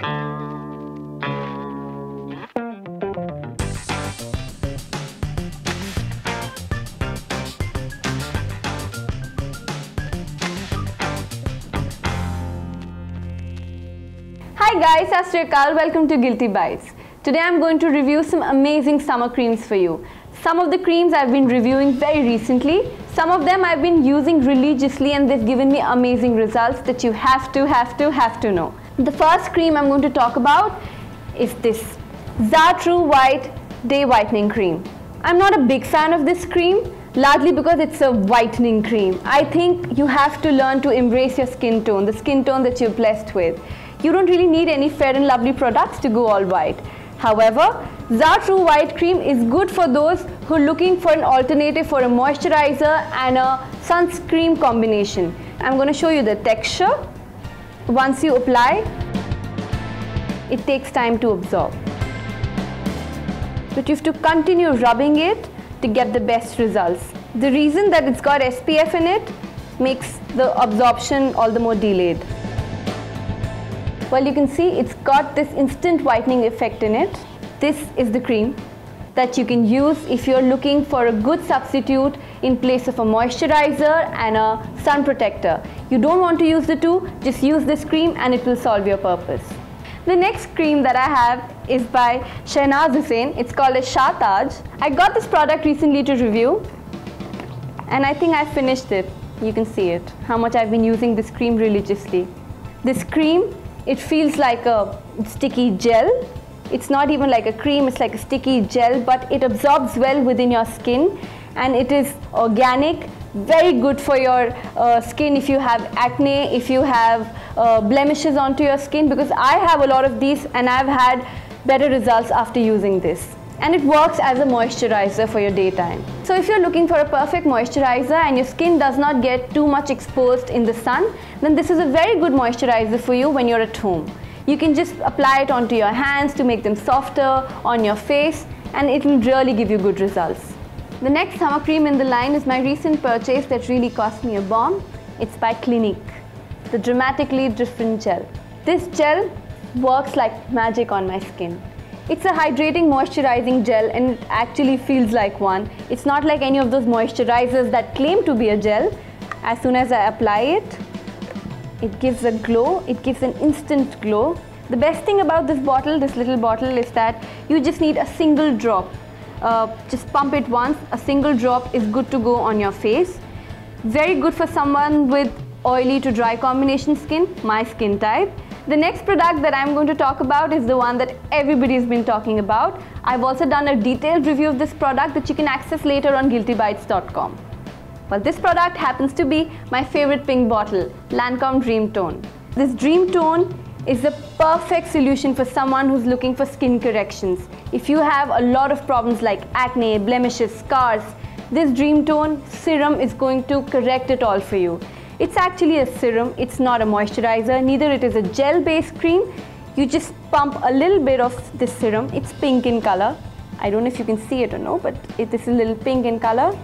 Hi guys, Astrikal. Welcome to Guilty Bytes. Today I'm going to review some amazing summer creams for you. Some of the creams I've been reviewing very recently. Some of them I've been using religiously and they've given me amazing results that you have to, have to, have to know. The first cream I'm going to talk about is this Za True White Day Whitening Cream. I'm not a big fan of this cream largely because it's a whitening cream. I think you have to learn to embrace your skin tone, the skin tone that you're blessed with you don't really need any fair and lovely products to go all white. However, Za True White Cream is good for those who are looking for an alternative for a moisturizer and a sunscreen combination. I'm going to show you the texture. Once you apply, it takes time to absorb. But you have to continue rubbing it to get the best results. The reason that it's got SPF in it makes the absorption all the more delayed. Well, you can see it's got this instant whitening effect in it. This is the cream that you can use if you're looking for a good substitute in place of a moisturizer and a sun protector. You don't want to use the two, just use this cream and it will solve your purpose. The next cream that I have is by Shahnaz Husain. It's called a Shataj. I got this product recently to review and I think I finished it. You can see it, how much I've been using this cream religiously. This cream it feels like a sticky gel. It's not even like a cream, it's like a sticky gel, but it absorbs well within your skin and it is organic, very good for your uh, skin if you have acne, if you have uh, blemishes onto your skin because I have a lot of these and I've had better results after using this and it works as a moisturizer for your daytime. So if you're looking for a perfect moisturizer and your skin does not get too much exposed in the sun, then this is a very good moisturizer for you when you're at home. You can just apply it onto your hands to make them softer, on your face, and it will really give you good results. The next summer cream in the line is my recent purchase that really cost me a bomb. It's by Clinique, the Dramatically Different Gel. This gel works like magic on my skin. It's a hydrating moisturizing gel and it actually feels like one. It's not like any of those moisturizers that claim to be a gel. As soon as I apply it, it gives a glow, it gives an instant glow. The best thing about this bottle, this little bottle is that you just need a single drop. Uh, just pump it once, a single drop is good to go on your face. Very good for someone with oily to dry combination skin, my skin type. The next product that I'm going to talk about is the one that everybody's been talking about. I've also done a detailed review of this product that you can access later on guiltybytes.com. Well, this product happens to be my favorite pink bottle, Lancome Dream Tone. This Dream Tone is the perfect solution for someone who's looking for skin corrections. If you have a lot of problems like acne, blemishes, scars, this Dream Tone serum is going to correct it all for you. It's actually a serum, it's not a moisturizer, neither it is a gel-based cream. You just pump a little bit of this serum. It's pink in color. I don't know if you can see it or no, but it is a little pink in color.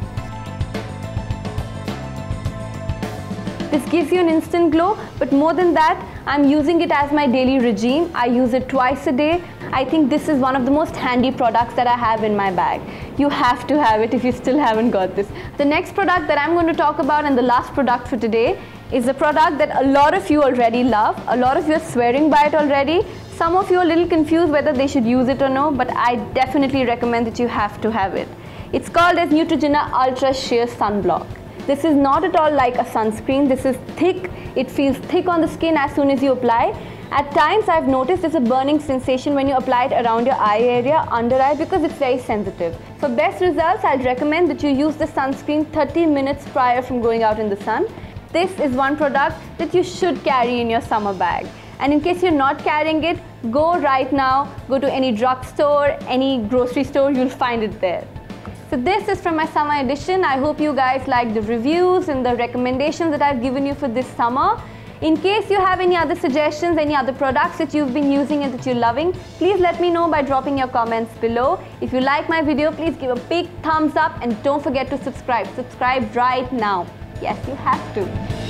This gives you an instant glow, but more than that, I'm using it as my daily regime. I use it twice a day. I think this is one of the most handy products that I have in my bag. You have to have it if you still haven't got this. The next product that I'm going to talk about and the last product for today is a product that a lot of you already love. A lot of you are swearing by it already. Some of you are a little confused whether they should use it or no, but I definitely recommend that you have to have it. It's called as Neutrogena Ultra Sheer Sunblock. This is not at all like a sunscreen. This is thick. It feels thick on the skin as soon as you apply. At times I've noticed there's a burning sensation when you apply it around your eye area, under eye because it's very sensitive. For best results, I'd recommend that you use the sunscreen 30 minutes prior from going out in the sun. This is one product that you should carry in your summer bag. And in case you're not carrying it, go right now, go to any drugstore, any grocery store, you'll find it there. So this is from my summer edition. I hope you guys like the reviews and the recommendations that I've given you for this summer. In case you have any other suggestions, any other products that you've been using and that you're loving, please let me know by dropping your comments below. If you like my video, please give a big thumbs up and don't forget to subscribe. Subscribe right now. Yes, you have to.